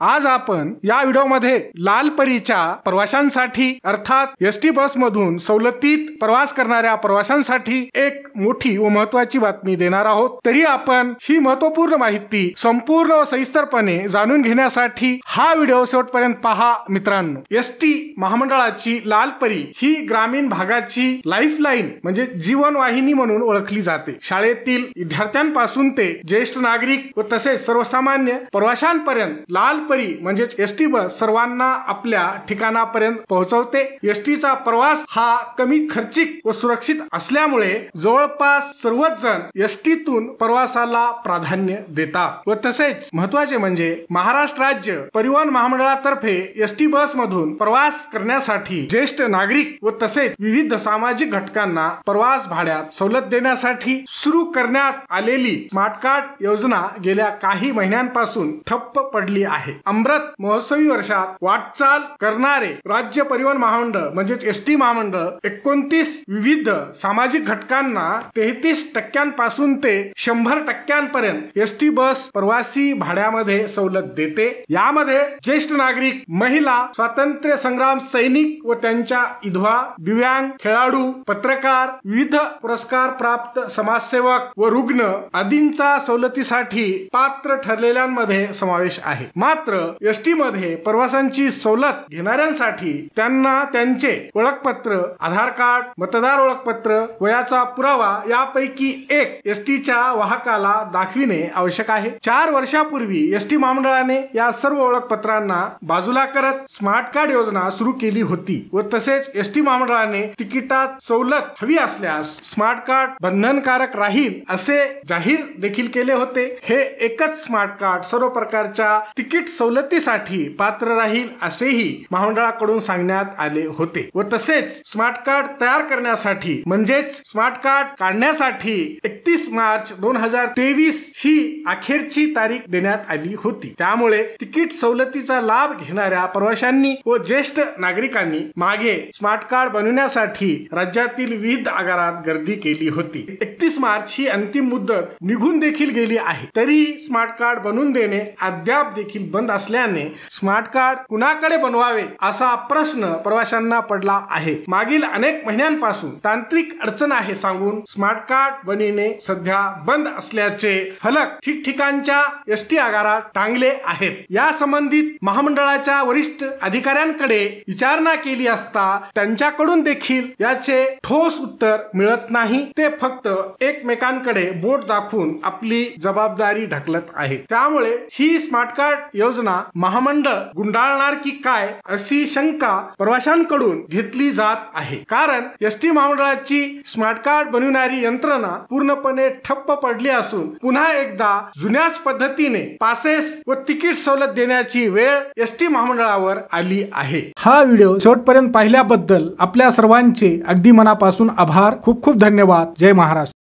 आज आपण या व्हिडिओमध्ये लाल परीच्या प्रवाशांसाठी अर्थात एस टी बस मधून सवलतीत प्रवास करणाऱ्या प्रवाशांसाठी एक मोठी व महत्वाची बातमी देणार आहोत. तरी आपण ही महत्त्वपूर्ण माहिती संपूर्ण व सविस्तरपणे जाणून घेण्यासाठी हा व्हिडिओ शेवटपर्यंत पहा मित्रांनो. एस टी महामंडळाची लाल परी ही ग्रामीण भागाची लाईफलाईन म्हणजे जीवनवाहिनी म्हणून ओळखली जाते. शाळेतील विद्यार्थ्यांपासून ते ज्येष्ठ नागरिक व तसेच सर्वसामान्य प्रवाशांपर्यंत लाल परी म्हणजेच एस टी बस सर्वांना आपल्या ठिकाणापर्यंत पोहोचवते. एस टीचा प्रवास हा कमी खर्चिक व सुरक्षित असल्यामुळे जवळपास सर्वच जण एस टीतून प्रवासाला प्राधान्य देतात. व तसेच महत्त्वाचे म्हणजे महाराष्ट्र राज्य परिवहन महामंडळातर्फे एस टी बस मधून प्रवास करण्यासाठी ज्येष्ठ नागरिक व तसेच विविध सामाजिक घटकांना प्रवास भाड्यात सवलत देण्यासाठी सुरू करण्यात आलेली स्मार्ट कार्ड योजना गेल्या काही महिन्यांपासून ठप्प पडली आहे. अमृत महोत्सवी वर्षात वाटचाल करणारे राज्य परिवहन महामंडळ म्हणजेच एस टी महामंडळ एकोणतीस विविध सामाजिक घटकांना तेहतीस टक्क्यांपासून ते शंभर टक्क्यांपर्यंत एस टी बस प्रवासी भाड्यामध्ये सवलत देते. यामध्ये ज्येष्ठ नागरिक महिला स्वातंत्र्य संग्राम सैनिक व त्यांच्या विधवा दिव्यांग खेळाडू पत्रकार विविध पुरस्कार प्राप्त समाजसेवक व रुग्ण आदींचा सवलतीसाठी पात्र ठरलेल्यांमध्ये समावेश आहे. मात्र एस टी मध्ये प्रवासांची सवलत घेणाऱ्यांसाठी त्यांना त्यांचे ओळखपत्र आधार कार्ड मतदार ओळखपत्र वयाचा पुरावा यापैकी एक एस टीच्या वाहकाला दाखविणे आवश्यक आहे. चार वर्षापूर्वी एस टी महामंडळाने या सर्व ओळखपत्रांना बाजूला करत स्मार्ट कार्ड योजना सुरू केली होती व तसेच एस टी महामंडळाने तिकिटात सवलत हवी असल्यास स्मार्ट कार्ड बंधनकारक राहील असे जाहीर देखील केले होते. हे एकच स्मार्ट कार्ड सर्व प्रकारच्या तिकीट सवलतीसाठी पात्र राहील असेही महामंडळाकडून सांगण्यात आले होते व तसेच स्मार्ट कार्ड तयार करण्यासाठी म्हणजेच स्मार्ट कार्ड काढण्यासाठी एकतीस मार्च दोन हजार तेवीस ही अखेरची तारीख देण्यात आली होती. त्यामुळे तिकीट सवलतीचा लाभ घेणाऱ्या प्रवाशांनी व ज्येष्ठ नागरिकांनी मागे स्मार्ट कार्ड बनवण्यासाठी राज्यातील विविध आगारात गर्दी केली होती. एकतीस मार्च ही अंतिम मुदत निघून देखील गेली आहे. तरीही स्मार्ट कार्ड बनवून देणे अद्याप देखील बंद असल्याने स्मार्ट कार्ड कुणाकडे बनवावे असा प्रश्न प्रवाशांना पडला आहे. मागील अनेक महिन्यांपासून तांत्रिक अडचण आहे सांगून स्मार्ट कार्ड बनविणे सध्या बंद असल्याचे फलक ठिकठिकाणच्या एस टी आगारात टांगले आहेत. या संबंधित महामंडळाच्या वरिष्ठ अधिकाऱ्यांकडे विचारणा केली असता त्यांच्याकडून देखील याचे ठोस उत्तर मिळत नाही. ते फक्त एकमेकांकडे बोट दाखवून आपली जबाबदारी ढकलत आहे त्यामुळे ही स्मार्ट कार्ड योजना महामंडळ गुंडाळणार की काय अशी शंका प्रवाशांकडून घेतली जात आहे. कारण एस टी महामंडळाची स्मार्ट कार्ड बनविणारी यंत्रणा पूर्णपणे ठप्प पडली असून पुन्हा एकदा जुन्याच पद्धतीने पासेस व तिकीट सवलत देण्याची वेळ एस टी महामंडळावर आली आहे. हा व्हिडिओ शेवटपर्यंत पाहिल्याबद्दल आपल्या सर्वांचे अगदी मनापासून आभार. खूप खूप धन्यवाद. जय महाराष्ट्र.